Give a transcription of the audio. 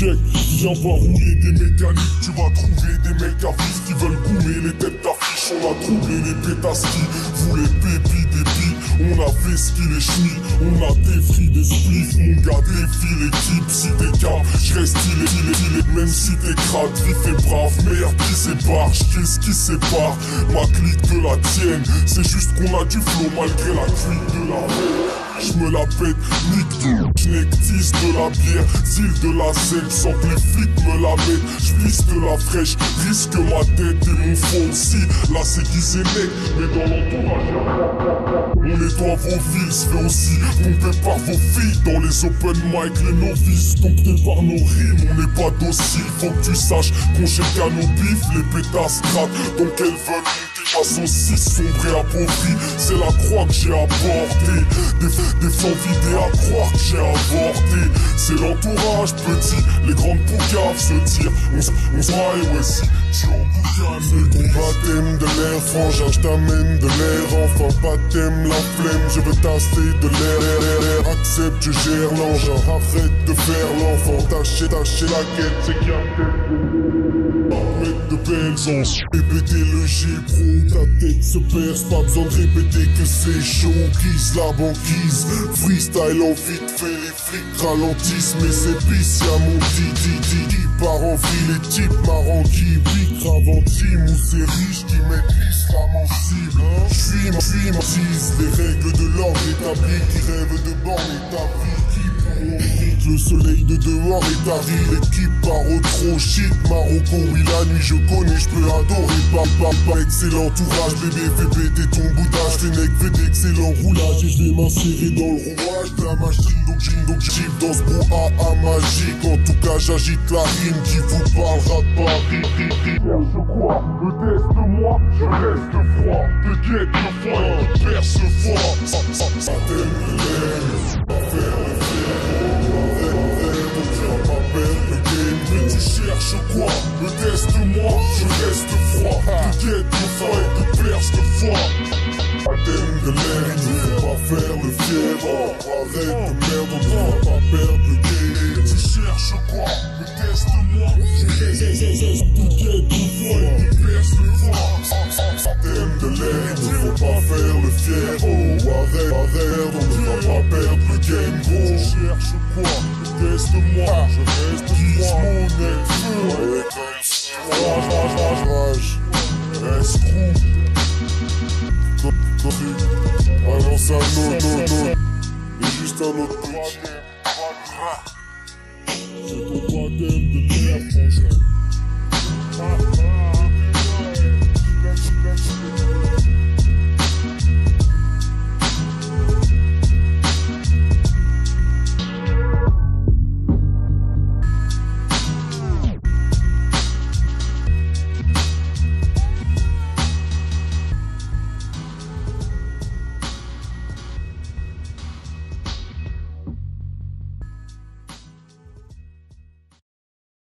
Viens pas rouler des mécaniques, tu vas trouver des mecs à fils qui veulent couler les têtes d'affiche. On a troublé les pétasses qui voulaient pépi des billes. On a fait ce qu'il est ch'ni, on a défri des spliffs. Mon gars défie l'équipe, si t'es j'reste il est, il est, il même si t'es crade, vif et brave. Merde qui sépare, qu'est-ce qui sépare? Ma clique de la tienne. C'est juste qu'on a du flow malgré la cuite de la veille. Je me la pète, nique tout. J'nectise de la bière, zile de la selle, sans que les flics me la mettent. J'plisse de la fraîche, risque ma tête et mon fond aussi. Là c'est qui mais dans l'entourage, on nettoie vos villes, fait aussi pomper par vos filles dans les open mic, les novices, domptés par nos rimes. On n'est pas docile, faut que tu saches qu'on jette à nos bifs, les pétasses grattent, donc elles veulent façon si sombre et appauvrie. C'est la croix que j'ai apportée. Des, des flancs vidés à croire que j'ai avorté. C'est l'entourage petit, les grandes poucaves se tirent. On on se raille, ouais, si tu ton baptême de l'air, frangin, je t'amène de l'air. Enfin, baptême, la flemme, je veux tasser de l'air. Accepte, je gère l'engin. Arrête de faire l'enfant, tâchez, tâchez la quête, c'est qu'il y mettre de belles anses. Répéter le G pro, ta tête se perce, pas besoin de répéter que c'est chaud. Guise la banquise, freestyle en vite fait, les flics ralentissent. Mais c'est pisse, y'a mon Didi, Didi part en ville, les types marrants qui piquent avant ou c'est riche qui mettent l'islam en cible. J'suis, j'suis, les règles de l'ordre établi qui rêvent de borner ta vie. Qui pourront le soleil de dehors est arrivé. L'équipe part shit. Marocco, oui, la nuit, je connais, je peux adorer. Papa, excellent entourage. Bébé, fais péter ton boudage. Fais nec, fais d'excellents roulages. Et je vais m'insérer dans le rouage de la machine. Donc, j'im, donc, dans ce brouhaha magique. En tout cas, j'agite la rime qui vous parlera de Paris. Cherche quoi Me teste-moi, je reste froid. Te guette le te perce ça Arrête de merde, on ne va pas perdre le game Tu cherches quoi Me teste-moi, le foie et te perce le foie Adème de l'air, ne faut pas faire le fier Oh arrête, arrête, on ne va pas perdre le game Tu cherches quoi Teste-moi, je reste mon nez, Rage, rage, rage, rage. Escroc. Balance un autre, autre, autre. Et juste un autre petit. C'est ton baptême de terre,